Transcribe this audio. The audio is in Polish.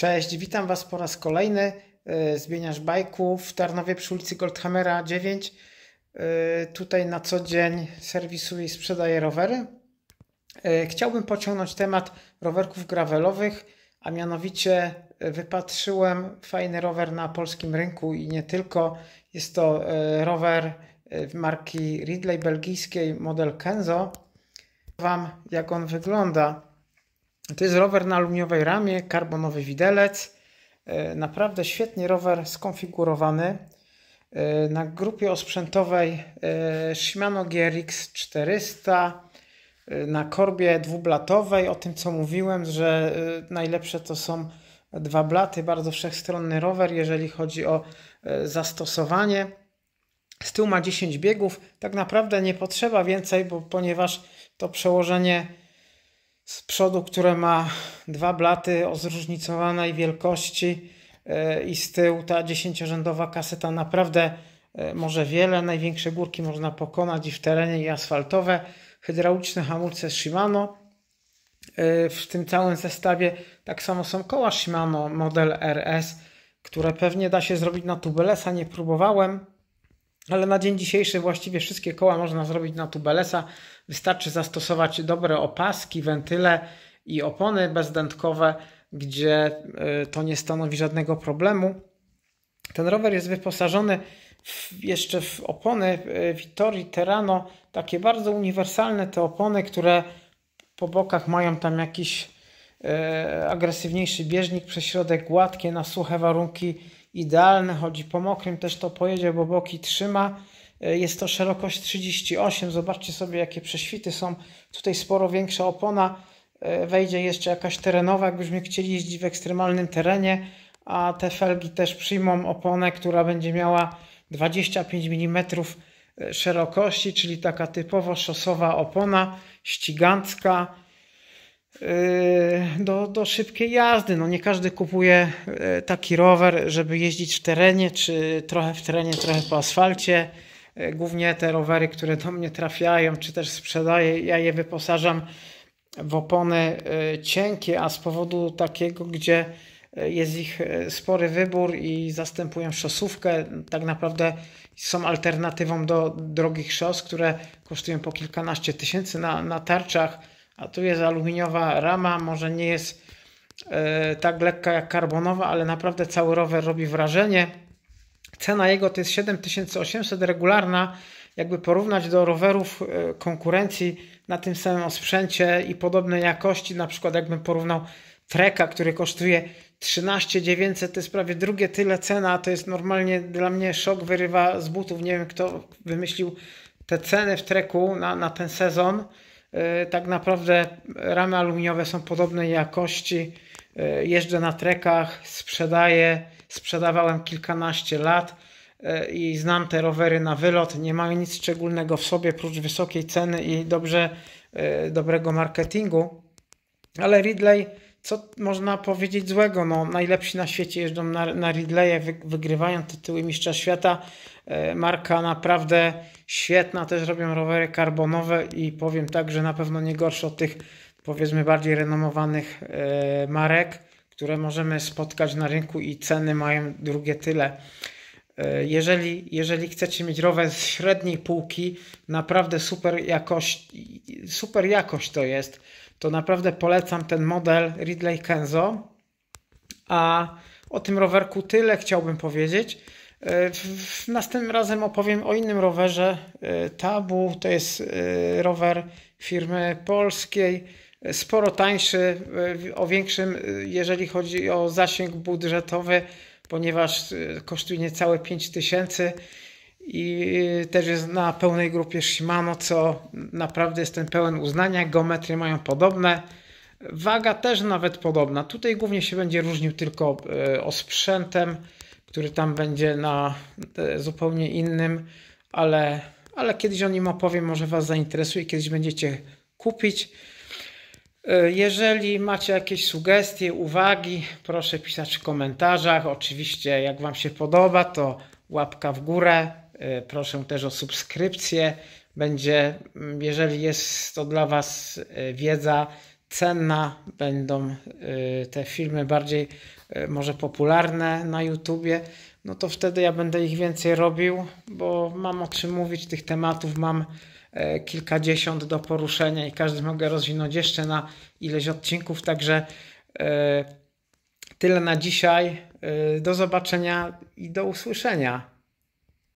Cześć, witam Was po raz kolejny. e, Zmieniasz bajku w Tarnowie przy ulicy Goldhammera 9. E, Tutaj na co dzień serwisuję i sprzedaję rowery. E, Chciałbym pociągnąć temat rowerków gravelowych, a mianowicie wypatrzyłem fajny rower na polskim rynku i nie tylko. Jest to rower marki Ridley belgijskiej, model Kenzo. Wam jak on wygląda. To jest rower na aluminiowej ramie, karbonowy widelec. E, Naprawdę świetnie rower skonfigurowany. E, Na grupie osprzętowej e, Shimano GRX 400, e, na korbie dwublatowej, o tym co mówiłem, że najlepsze to są dwa blaty, bardzo wszechstronny rower, jeżeli chodzi o zastosowanie. Z tyłu ma 10 biegów, tak naprawdę nie potrzeba więcej, bo ponieważ to przełożenie z przodu, które ma dwa blaty o zróżnicowanej wielkości e, i z tyłu ta dziesięciorzędowa kaseta naprawdę e, może wiele. Największe górki można pokonać i w terenie i asfaltowe. Hydrauliczne hamulce Shimano. E, W tym całym zestawie tak samo są koła Shimano model RS, które pewnie da się zrobić na tubelesa. Nie próbowałem, ale na dzień dzisiejszy właściwie wszystkie koła można zrobić na tubelesa. Wystarczy zastosować dobre opaski, wentyle i opony bezdętkowe, gdzie y, to nie stanowi żadnego problemu. Ten rower jest wyposażony w, jeszcze w opony y, Vittori Terrano, takie bardzo uniwersalne te opony, które po bokach mają tam jakiś e, agresywniejszy bieżnik, prześrodek gładkie, na suche warunki idealne, chodzi po mokrym, też to pojedzie, bo boki trzyma. E, Jest to szerokość 38, zobaczcie sobie jakie prześwity są. Tutaj sporo większa opona, E, wejdzie jeszcze jakaś terenowa, jakbyśmy chcieli jeździć w ekstremalnym terenie, a te felgi też przyjmą oponę, która będzie miała 25 mm szerokości, czyli taka typowo szosowa opona, ścigancka do, do szybkiej jazdy. No nie każdy kupuje yy, taki rower, żeby jeździć w terenie, czy trochę w terenie, trochę po asfalcie. Yy, Głównie te rowery, które do mnie trafiają, czy też sprzedaję, ja je wyposażam w opony yy, cienkie, a z powodu takiego, gdzie yy, jest ich yy, spory wybór i zastępują szosówkę, tak naprawdę są alternatywą do drogich szos, które kosztują po kilkanaście tysięcy na, na tarczach, a tu jest aluminiowa rama, może nie jest e, tak lekka jak karbonowa, ale naprawdę cały rower robi wrażenie. Cena jego to jest 7800 regularna. Jakby porównać do rowerów e, konkurencji na tym samym osprzęcie i podobnej jakości, na przykład jakbym porównał Treka, który kosztuje 13 900, to jest prawie drugie tyle cena, to jest normalnie dla mnie szok, wyrywa z butów. Nie wiem, kto wymyślił te ceny w Treku na, na ten sezon. E, Tak naprawdę ramy aluminiowe są podobnej jakości. E, Jeżdżę na trekach, sprzedaję, sprzedawałem kilkanaście lat e, i znam te rowery na wylot. Nie mają nic szczególnego w sobie, prócz wysokiej ceny i dobrze, dobrego marketingu. Ale Ridley, co można powiedzieć złego? No, najlepsi na świecie jeżdżą na, na Ridleye, wy, wygrywają tytuły Mistrza Świata. E, Marka naprawdę świetna, też robią rowery karbonowe i powiem tak, że na pewno nie gorsze od tych powiedzmy bardziej renomowanych e, marek, które możemy spotkać na rynku i ceny mają drugie tyle. E, Jeżeli, jeżeli chcecie mieć rower z średniej półki, naprawdę super jakość, super jakość to jest, to naprawdę polecam ten model Ridley Kenzo. A o tym rowerku tyle chciałbym powiedzieć. E, Następnym razem opowiem o innym rowerze. E, Tabu to jest rower firmy polskiej, sporo tańszy, o większym, jeżeli chodzi o zasięg budżetowy, ponieważ e, kosztuje niecałe 5000 i też jest na pełnej grupie Shimano, co naprawdę jestem pełen uznania. Geometrie mają podobne. Waga też nawet podobna. Tutaj głównie się będzie różnił tylko e, osprzętem, który tam będzie na zupełnie innym, ale, ale kiedyś o nim opowiem, może Was zainteresuje, kiedyś będziecie kupić. E, Jeżeli macie jakieś sugestie, uwagi, proszę pisać w komentarzach. Oczywiście, jak Wam się podoba, to łapka w górę. E, Proszę też o subskrypcję. Będzie, mm, jeżeli jest to dla Was e, wiedza, cenna, będą te filmy bardziej może popularne na YouTubie, no to wtedy ja będę ich więcej robił, bo mam o czym mówić, tych tematów mam kilkadziesiąt do poruszenia i każdy mogę rozwinąć jeszcze na ileś odcinków, także tyle na dzisiaj. Do zobaczenia i do usłyszenia.